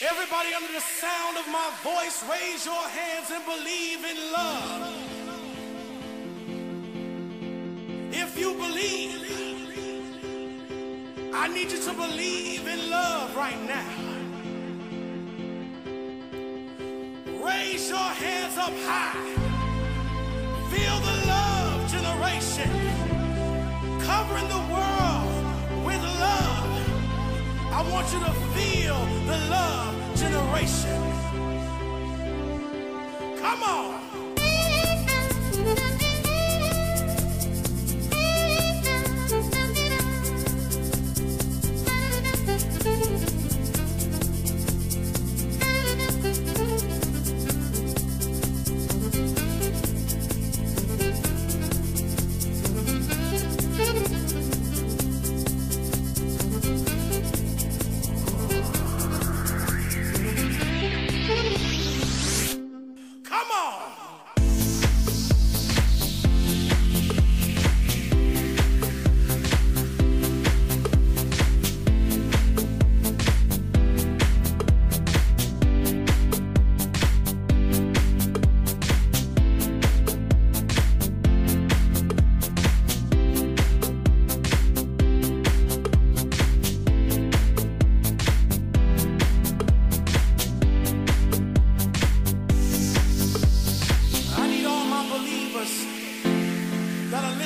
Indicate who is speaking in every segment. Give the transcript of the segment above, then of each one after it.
Speaker 1: Everybody under the sound of my voice, raise your hands and believe in love. If you believe, I need you to believe in love right now. Raise your hands up high. Feel the love generation covering the world. I want you to feel the love generation. Come on.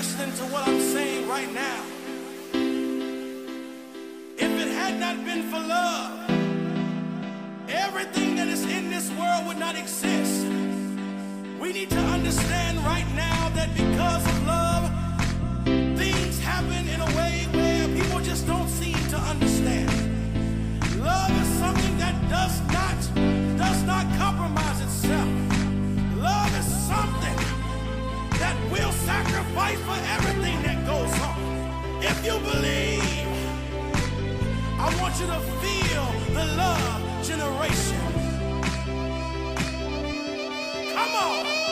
Speaker 1: Listening to what I'm saying right now. If it had not been for love, everything that is in this world would not exist. We need to understand right now that because of love, things happen in a I want you to feel the love generation. Come on.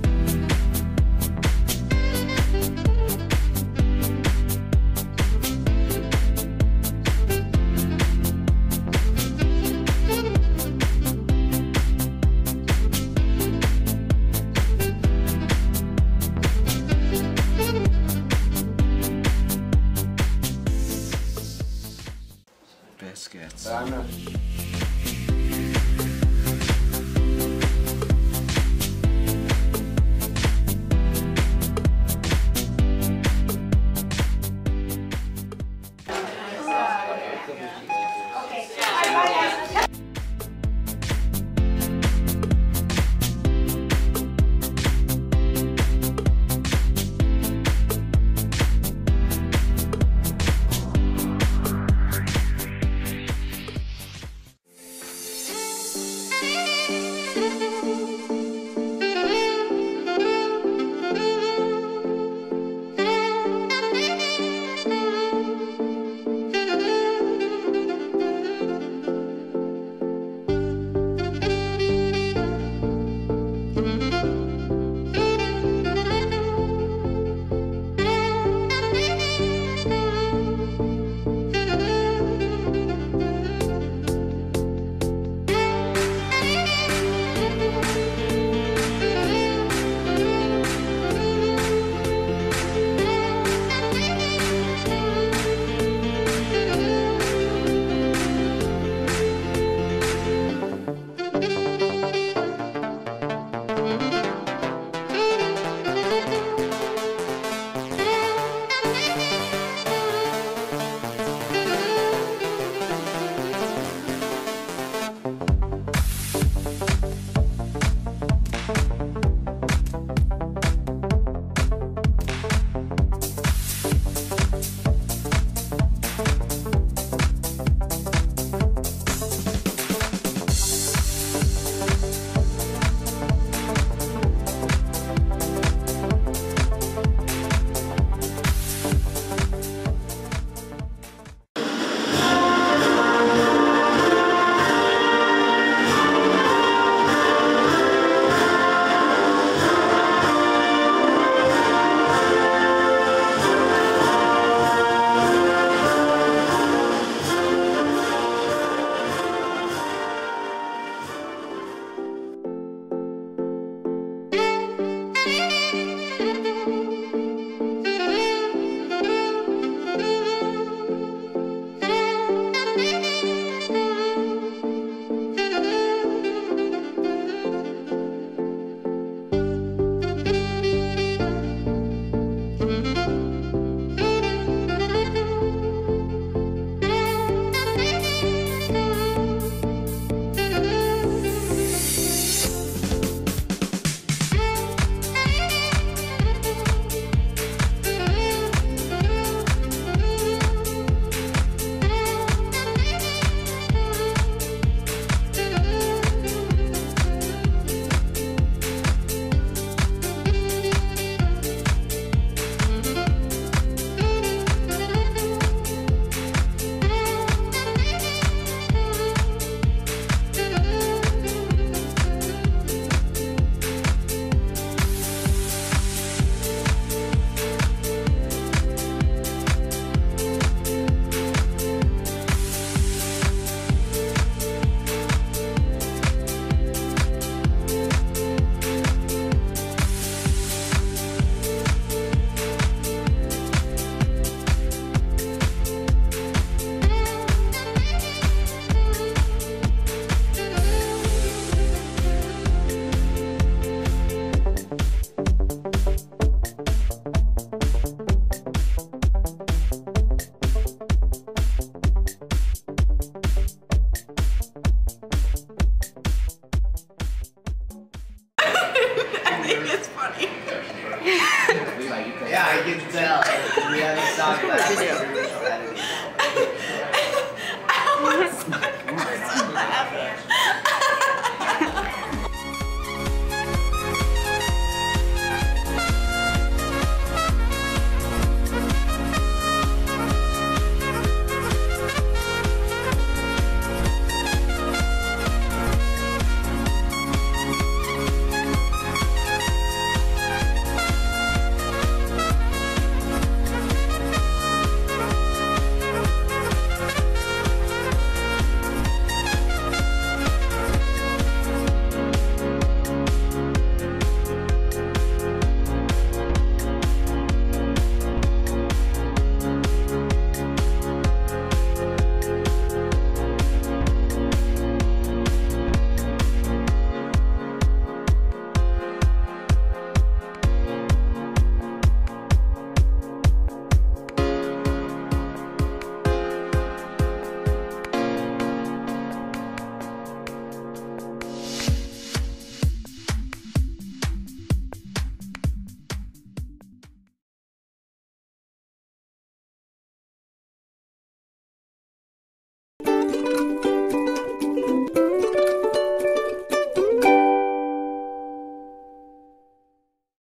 Speaker 2: Yeah, I